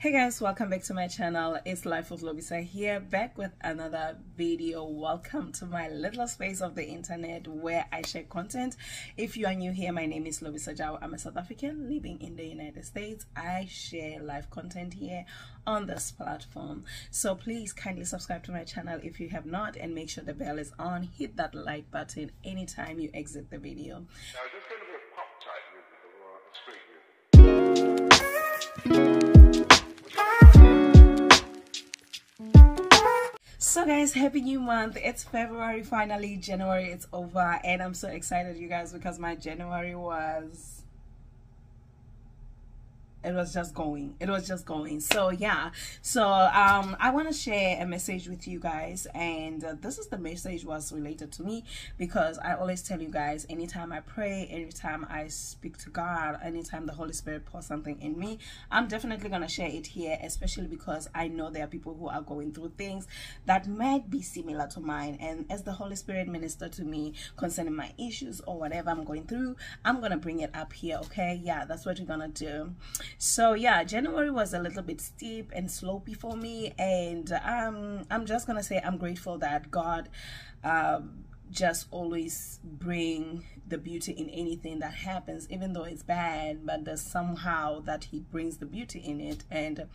hey guys welcome back to my channel. It's life of lobisa here back with another video. Welcome to my little space of the internet where i share content. If you are new here my name is lobisa Jawa. i'm a south african living in the united states. I share live content here on this platform. So please kindly subscribe to my channel if you have not and make sure the bell is on. Hit that like button anytime you exit the video so guys happy new month. It's february finally january it's over. And i'm so excited you guys because my january was it was just going it was just going. So yeah. So um i want to share a message with you guys and uh, this is the message was related to me because i always tell you guys anytime i pray anytime i speak to god anytime the holy spirit pours something in me i'm definitely going to share it here especially because i know there are people who are going through things that might be similar to mine. And as the holy spirit minister to me concerning my issues or whatever i'm going through i'm going to bring it up here okay? Yeah that's what we're going to do so yeah january was a little bit steep and slopey for me and um i'm just gonna say i'm grateful that god um just always bring the beauty in anything that happens even though it's bad but there's somehow that he brings the beauty in it. And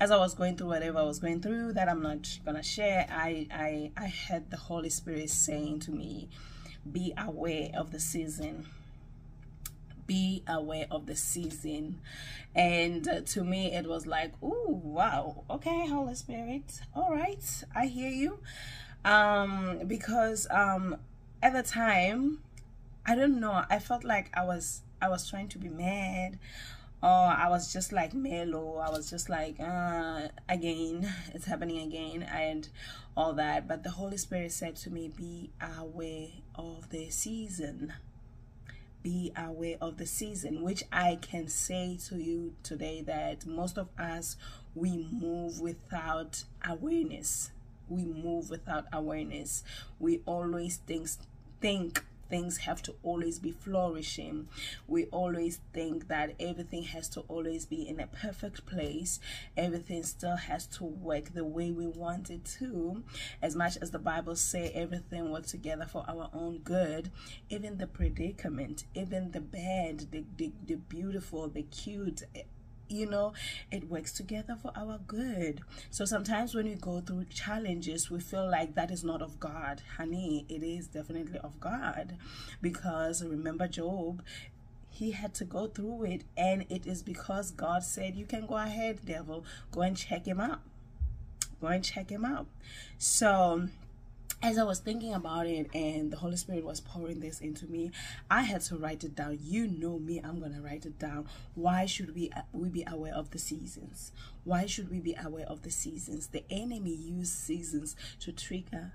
as i was going through whatever i was going through that i'm not gonna share i i i had the holy spirit saying to me be aware of the season be aware of the season. And to me it was like oh wow. Okay holy spirit. All right. I hear you. Um because um at the time i don't know. I felt like i was i was trying to be mad or I was just like mellow. I was just like, uh, again, it's happening again, and all that. But the Holy Spirit said to me, Be aware of the season be aware of the season which i can say to you today that most of us we move without awareness. We move without awareness. We always think think things have to always be flourishing. We always think that everything has to always be in a perfect place. Everything still has to work the way we want it to. As much as the Bible say everything works together for our own good, even the predicament, even the bad, the, the, the beautiful, the cute, you know it works together for our good. So sometimes when we go through challenges we feel like that is not of god. Honey it is definitely of god. Because remember job he had to go through it and it is because god said you can go ahead devil. Go and check him out. Go and check him out. So as I was thinking about it and the Holy Spirit was pouring this into me, I had to write it down. You know me, I'm going to write it down. Why should we we be aware of the seasons? Why should we be aware of the seasons? The enemy use seasons to trigger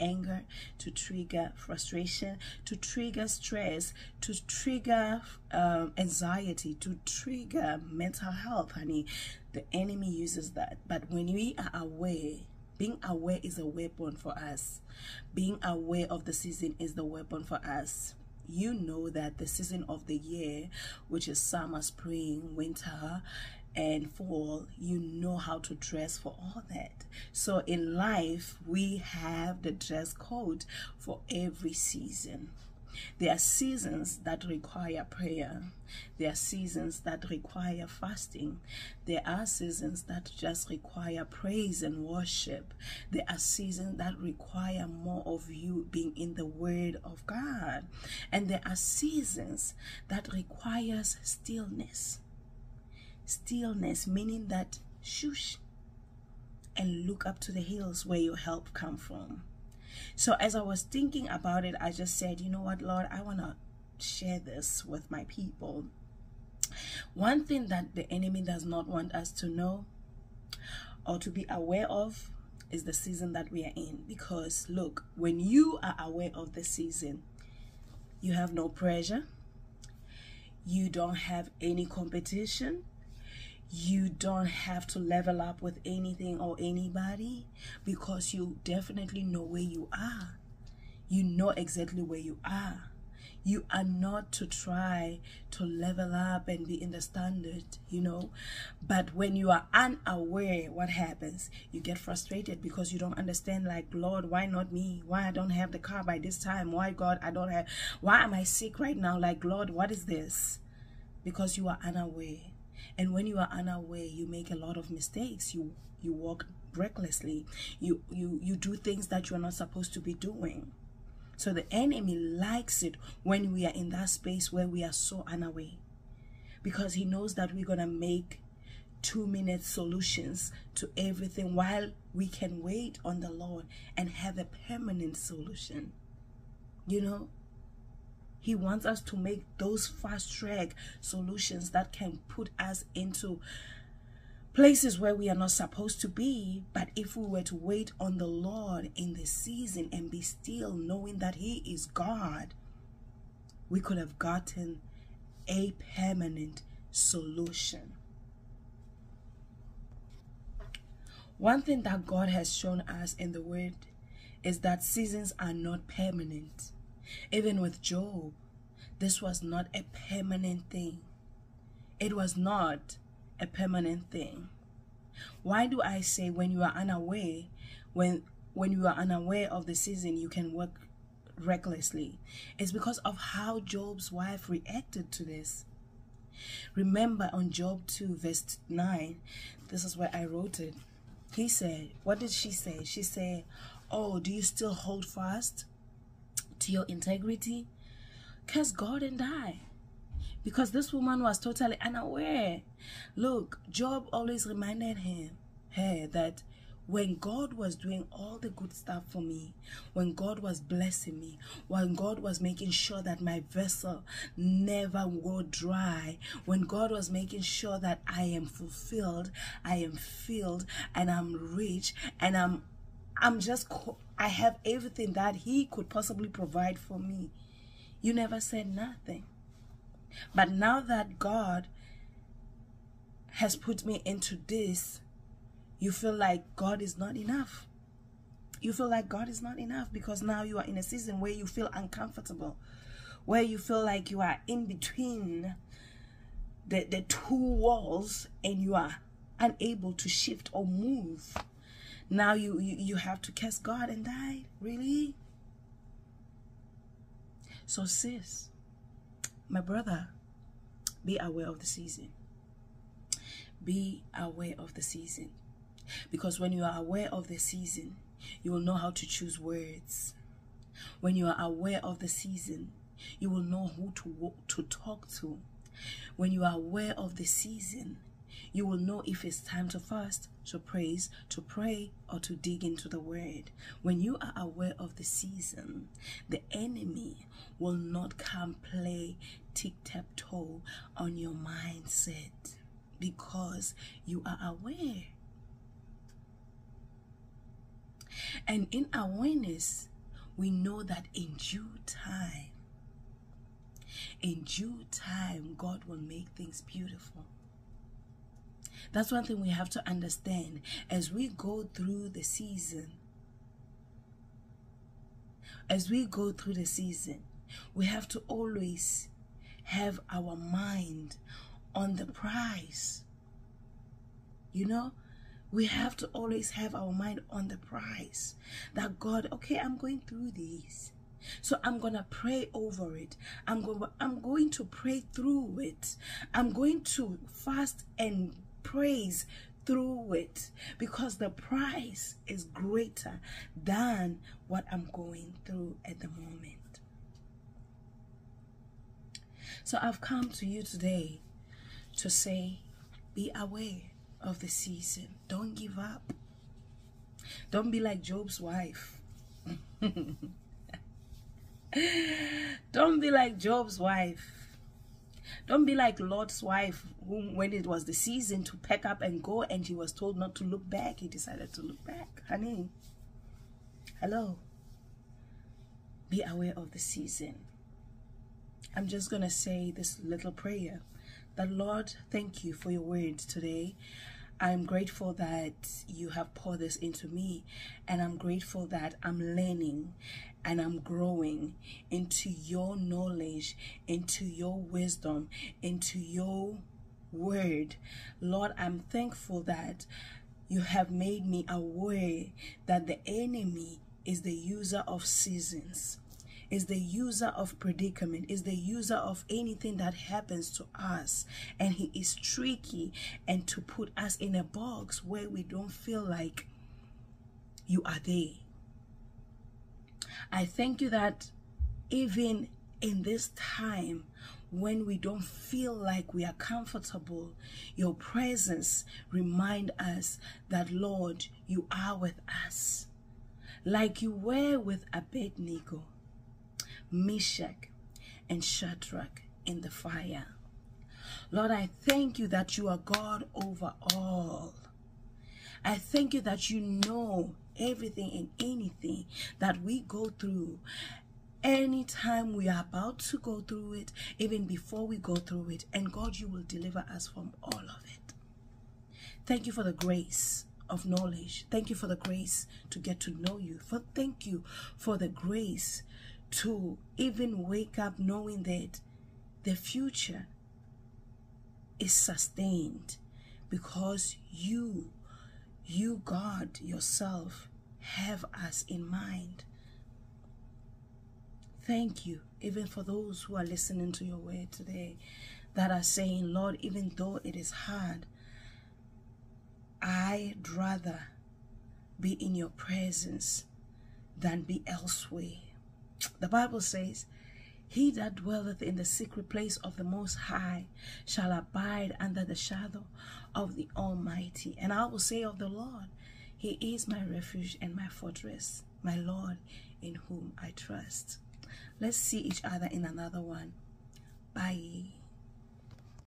anger, to trigger frustration, to trigger stress, to trigger um, anxiety, to trigger mental health, honey. The enemy uses that. But when we are aware being aware is a weapon for us. Being aware of the season is the weapon for us. You know that the season of the year, which is summer, spring, winter, and fall, you know how to dress for all that. So in life, we have the dress code for every season. There are seasons that require prayer. There are seasons that require fasting. There are seasons that just require praise and worship. There are seasons that require more of you being in the Word of God. And there are seasons that requires stillness. Stillness meaning that shush and look up to the hills where your help come from so as I was thinking about it, I just said, you know what, Lord, I want to share this with my people. One thing that the enemy does not want us to know or to be aware of is the season that we are in. Because look, when you are aware of the season, you have no pressure, you don't have any competition, you don't have to level up with anything or anybody because you definitely know where you are. You know exactly where you are. You are not to try to level up and be in the standard, you know. But when you are unaware, what happens? You get frustrated because you don't understand, like, Lord, why not me? Why I don't have the car by this time? Why, God, I don't have, why am I sick right now? Like, Lord, what is this? Because you are unaware. And when you are unaware, you make a lot of mistakes. You you walk recklessly. You you you do things that you are not supposed to be doing. So the enemy likes it when we are in that space where we are so unaware. Because he knows that we're going to make two minute solutions to everything while we can wait on the Lord and have a permanent solution. You know, he wants us to make those fast track solutions that can put us into places where we are not supposed to be. But if we were to wait on the Lord in the season and be still, knowing that He is God, we could have gotten a permanent solution. One thing that God has shown us in the Word is that seasons are not permanent. Even with Job, this was not a permanent thing. It was not a permanent thing. Why do I say when you are unaware, when when you are unaware of the season, you can work recklessly? It's because of how Job's wife reacted to this. Remember on Job 2, verse 9, this is where I wrote it. He said, What did she say? She said, Oh, do you still hold fast to your integrity? Curse God and die because this woman was totally unaware. Look, Job always reminded him, her, that when God was doing all the good stuff for me, when God was blessing me, when God was making sure that my vessel never go dry, when God was making sure that I am fulfilled, I am filled, and I'm rich, and I'm, I'm just, I have everything that He could possibly provide for me. You never said nothing. But now that God has put me into this, you feel like God is not enough. You feel like God is not enough because now you are in a season where you feel uncomfortable, where you feel like you are in between the, the two walls and you are unable to shift or move. Now you, you, you have to curse God and die. Really? So, sis, my brother, be aware of the season. Be aware of the season. Because when you are aware of the season, you will know how to choose words. When you are aware of the season, you will know who to, to talk to. When you are aware of the season, you will know if it's time to fast, to praise, to pray, or to dig into the word. When you are aware of the season, the enemy will not come play tic tac toe on your mindset because you are aware. And in awareness, we know that in due time, in due time, God will make things beautiful. That's one thing we have to understand as we go through the season. As we go through the season, we have to always have our mind on the prize. You know, we have to always have our mind on the prize. That God, okay, I'm going through these. So I'm going to pray over it. I'm going I'm going to pray through it. I'm going to fast and praise through it because the price is greater than what I'm going through at the moment. So I've come to you today to say, be aware of the season. Don't give up. Don't be like Job's wife. Don't be like Job's wife. Don't be like Lot's wife, whom when it was the season to pack up and go, and he was told not to look back, he decided to look back. Honey, hello. Be aware of the season. I'm just going to say this little prayer. That Lord, thank you for your word today. I'm grateful that you have poured this into me, and I'm grateful that I'm learning and I'm growing into your knowledge, into your wisdom, into your word. Lord, I'm thankful that you have made me aware that the enemy is the user of seasons is the user of predicament, is the user of anything that happens to us. And he is tricky and to put us in a box where we don't feel like you are there. I thank you that even in this time when we don't feel like we are comfortable, your presence remind us that Lord, you are with us. Like you were with Abednego. Meshach, and Shadrach in the fire. Lord, I thank you that you are God over all. I thank you that you know everything and anything that we go through. Anytime we are about to go through it, even before we go through it, and God, you will deliver us from all of it. Thank you for the grace of knowledge. Thank you for the grace to get to know you. For thank you for the grace to even wake up knowing that the future is sustained because you, you, God, yourself, have us in mind. Thank you, even for those who are listening to your word today, that are saying, Lord, even though it is hard, I'd rather be in your presence than be elsewhere. The Bible says, He that dwelleth in the secret place of the Most High shall abide under the shadow of the Almighty. And I will say of the Lord, He is my refuge and my fortress, my Lord in whom I trust. Let's see each other in another one. Bye.